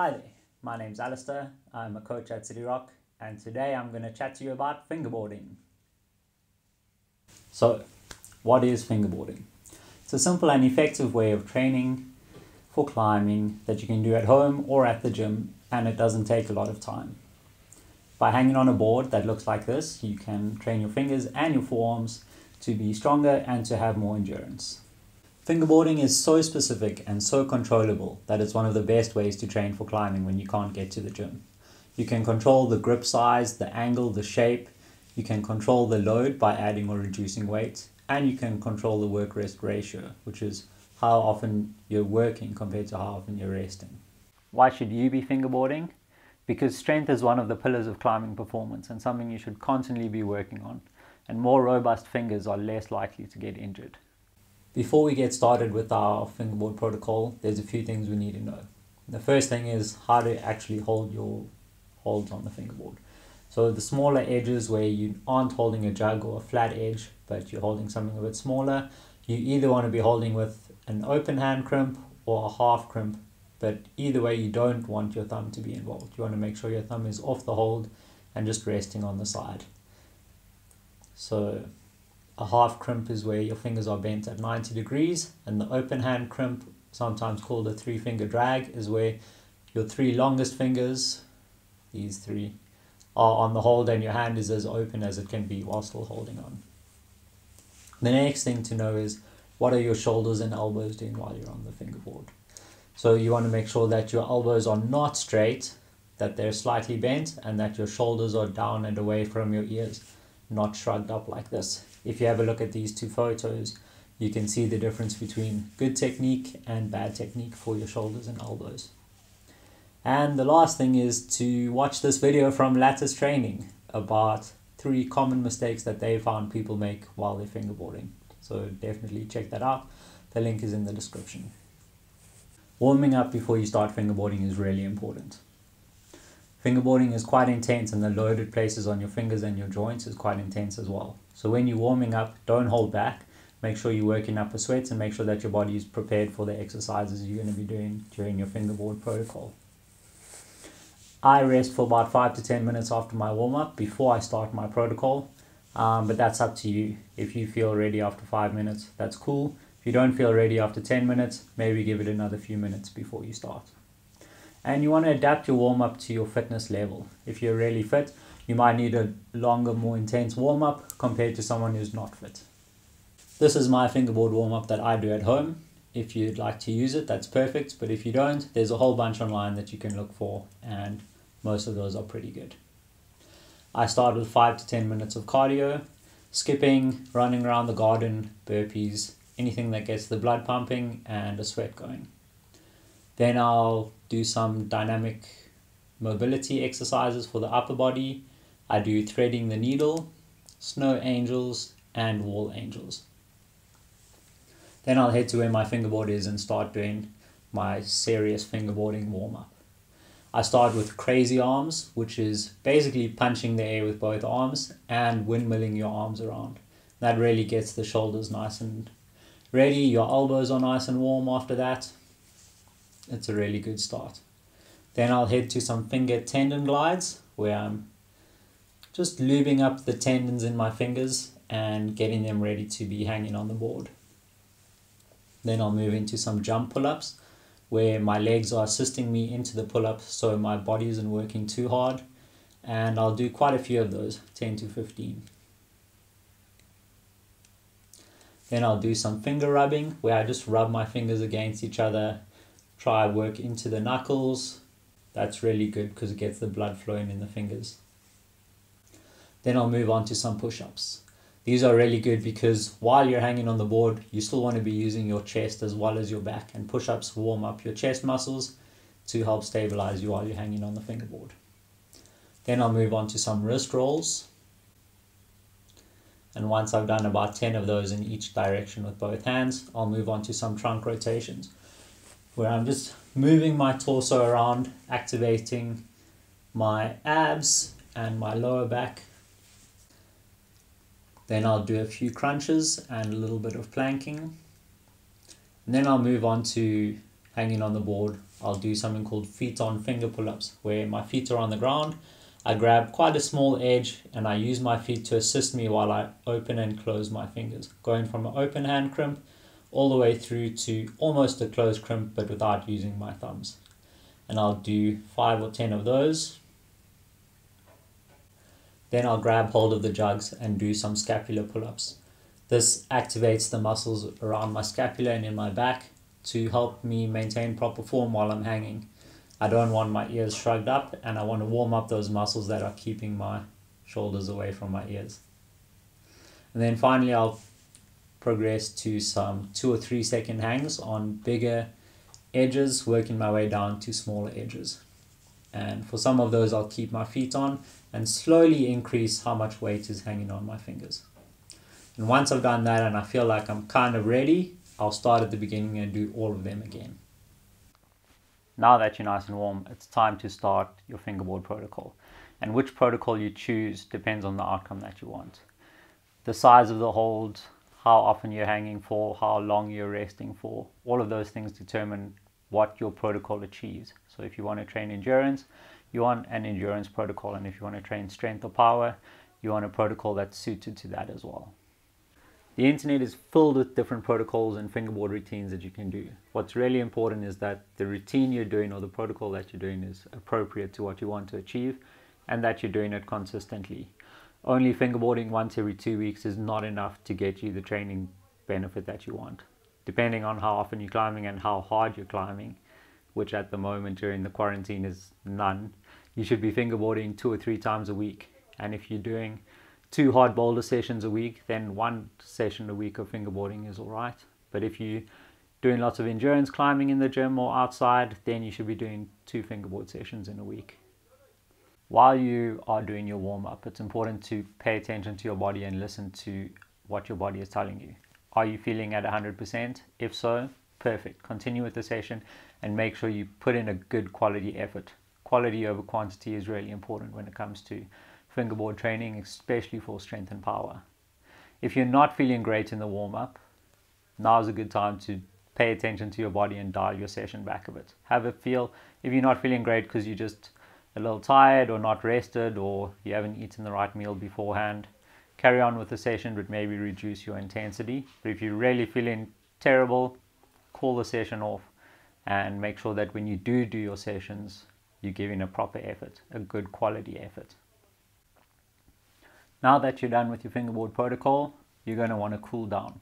Hi there, my name's Allister. I'm a coach at CityROCK, and today I'm going to chat to you about fingerboarding. So, what is fingerboarding? It's a simple and effective way of training for climbing that you can do at home or at the gym, and it doesn't take a lot of time. By hanging on a board that looks like this, you can train your fingers and your forearms to be stronger and to have more endurance. Fingerboarding is so specific and so controllable that it's one of the best ways to train for climbing when you can't get to the gym. You can control the grip size, the angle, the shape. You can control the load by adding or reducing weight. And you can control the work rest ratio, which is how often you're working compared to how often you're resting. Why should you be fingerboarding? Because strength is one of the pillars of climbing performance and something you should constantly be working on. And more robust fingers are less likely to get injured. Before we get started with our fingerboard protocol, there's a few things we need to know. The first thing is how to actually hold your holds on the fingerboard. So the smaller edges where you aren't holding a jug or a flat edge, but you're holding something a bit smaller, you either want to be holding with an open hand crimp or a half crimp, but either way you don't want your thumb to be involved. You want to make sure your thumb is off the hold and just resting on the side. So a half crimp is where your fingers are bent at 90 degrees, and the open hand crimp, sometimes called a three finger drag, is where your three longest fingers, these three, are on the hold and your hand is as open as it can be while still holding on. The next thing to know is what are your shoulders and elbows doing while you're on the fingerboard. So you want to make sure that your elbows are not straight, that they're slightly bent, and that your shoulders are down and away from your ears, not shrugged up like this if you have a look at these two photos, you can see the difference between good technique and bad technique for your shoulders and elbows. And the last thing is to watch this video from Lattice Training about three common mistakes that they found people make while they're fingerboarding. So definitely check that out. The link is in the description. Warming up before you start fingerboarding is really important. Fingerboarding is quite intense and the loaded places on your fingers and your joints is quite intense as well. So when you're warming up, don't hold back. Make sure you're working up a sweat and make sure that your body is prepared for the exercises you're going to be doing during your fingerboard protocol. I rest for about 5 to 10 minutes after my warm up before I start my protocol. Um, but that's up to you. If you feel ready after 5 minutes, that's cool. If you don't feel ready after 10 minutes, maybe give it another few minutes before you start. And you want to adapt your warm up to your fitness level. If you're really fit, you might need a longer, more intense warm up compared to someone who's not fit. This is my fingerboard warm up that I do at home. If you'd like to use it, that's perfect. But if you don't, there's a whole bunch online that you can look for, and most of those are pretty good. I start with 5 to 10 minutes of cardio, skipping, running around the garden, burpees, anything that gets the blood pumping and a sweat going. Then I'll do some dynamic mobility exercises for the upper body I do threading the needle, snow angels, and wall angels. Then I'll head to where my fingerboard is and start doing my serious fingerboarding warm up. I start with crazy arms, which is basically punching the air with both arms and windmilling your arms around. That really gets the shoulders nice and ready. Your elbows are nice and warm after that. It's a really good start. Then I'll head to some finger tendon glides where I'm just lubing up the tendons in my fingers and getting them ready to be hanging on the board. Then I'll move into some jump pull-ups where my legs are assisting me into the pull-up so my body isn't working too hard and I'll do quite a few of those, 10 to 15. Then I'll do some finger rubbing where I just rub my fingers against each other, try work into the knuckles. That's really good because it gets the blood flowing in the fingers. Then I'll move on to some push-ups. These are really good because while you're hanging on the board, you still want to be using your chest as well as your back and push-ups warm up your chest muscles to help stabilize you while you're hanging on the fingerboard. Then I'll move on to some wrist rolls. And once I've done about 10 of those in each direction with both hands, I'll move on to some trunk rotations where I'm just moving my torso around, activating my abs and my lower back then I'll do a few crunches and a little bit of planking. And then I'll move on to hanging on the board I'll do something called feet on finger pull ups, where my feet are on the ground. I grab quite a small edge and I use my feet to assist me while I open and close my fingers, going from an open hand crimp all the way through to almost a closed crimp but without using my thumbs. And I'll do five or ten of those. Then I'll grab hold of the jugs and do some scapular pull ups. This activates the muscles around my scapula and in my back to help me maintain proper form while I'm hanging. I don't want my ears shrugged up and I want to warm up those muscles that are keeping my shoulders away from my ears. And then finally, I'll progress to some two or three second hangs on bigger edges, working my way down to smaller edges. And for some of those, I'll keep my feet on and slowly increase how much weight is hanging on my fingers. And once I've done that and I feel like I'm kind of ready, I'll start at the beginning and do all of them again. Now that you're nice and warm, it's time to start your fingerboard protocol. And which protocol you choose depends on the outcome that you want. The size of the hold, how often you're hanging for, how long you're resting for, all of those things determine what your protocol achieves. So if you want to train endurance, you want an endurance protocol. And if you want to train strength or power, you want a protocol that's suited to that as well. The internet is filled with different protocols and fingerboard routines that you can do. What's really important is that the routine you're doing or the protocol that you're doing is appropriate to what you want to achieve and that you're doing it consistently. Only fingerboarding once every two weeks is not enough to get you the training benefit that you want. Depending on how often you're climbing and how hard you're climbing, which at the moment during the quarantine is none, you should be fingerboarding two or three times a week. And if you're doing two hard boulder sessions a week, then one session a week of fingerboarding is all right. But if you're doing lots of endurance climbing in the gym or outside, then you should be doing two fingerboard sessions in a week. While you are doing your warm up, it's important to pay attention to your body and listen to what your body is telling you. Are you feeling at 100%? If so, perfect. Continue with the session and make sure you put in a good quality effort. Quality over quantity is really important when it comes to fingerboard training, especially for strength and power. If you're not feeling great in the warm up, now's a good time to pay attention to your body and dial your session back a bit. Have a feel if you're not feeling great because you're just a little tired or not rested or you haven't eaten the right meal beforehand, carry on with the session but maybe reduce your intensity. But if you're really feeling terrible, call the session off and make sure that when you do do your sessions, you're giving a proper effort, a good quality effort. Now that you're done with your fingerboard protocol, you're going to want to cool down.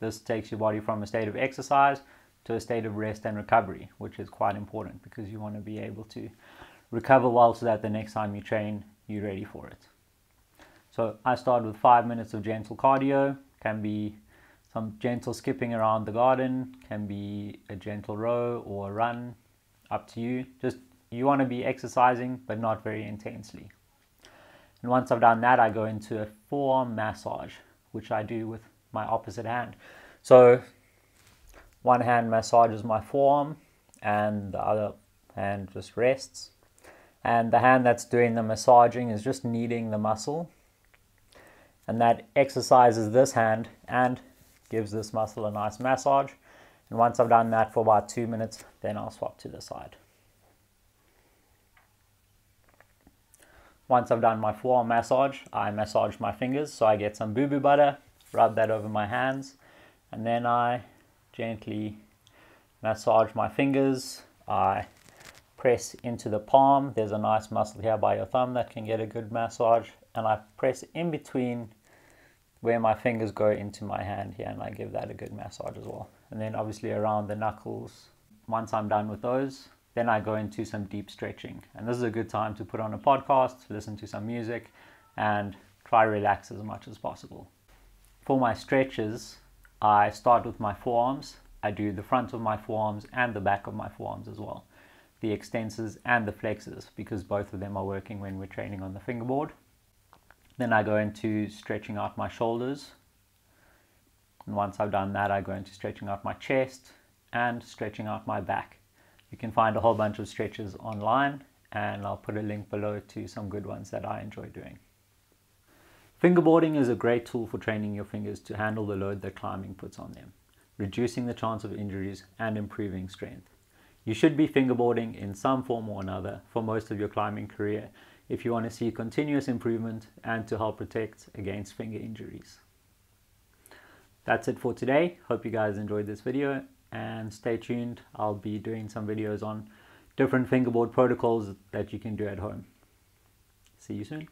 This takes your body from a state of exercise to a state of rest and recovery, which is quite important because you want to be able to recover well so that the next time you train, you're ready for it. So I start with five minutes of gentle cardio, can be some gentle skipping around the garden, can be a gentle row or a run, up to you. Just you want to be exercising, but not very intensely. And once I've done that, I go into a forearm massage, which I do with my opposite hand. So one hand massages my forearm and the other hand just rests. And the hand that's doing the massaging is just kneading the muscle. And that exercises this hand and gives this muscle a nice massage. And once I've done that for about two minutes, then I'll swap to the side. Once I've done my forearm massage, I massage my fingers. So I get some boo-boo butter, rub that over my hands, and then I gently massage my fingers. I press into the palm. There's a nice muscle here by your thumb that can get a good massage. And I press in between where my fingers go into my hand here and I give that a good massage as well. And then obviously around the knuckles. Once I'm done with those, then I go into some deep stretching. And this is a good time to put on a podcast, listen to some music, and try relax as much as possible. For my stretches, I start with my forearms. I do the front of my forearms and the back of my forearms as well. The extensors and the flexors, because both of them are working when we're training on the fingerboard. Then I go into stretching out my shoulders. And once I've done that, I go into stretching out my chest and stretching out my back. You can find a whole bunch of stretches online and I'll put a link below to some good ones that I enjoy doing. Fingerboarding is a great tool for training your fingers to handle the load that climbing puts on them, reducing the chance of injuries and improving strength. You should be fingerboarding in some form or another for most of your climbing career if you want to see continuous improvement and to help protect against finger injuries. That's it for today. Hope you guys enjoyed this video and stay tuned. I'll be doing some videos on different fingerboard protocols that you can do at home. See you soon.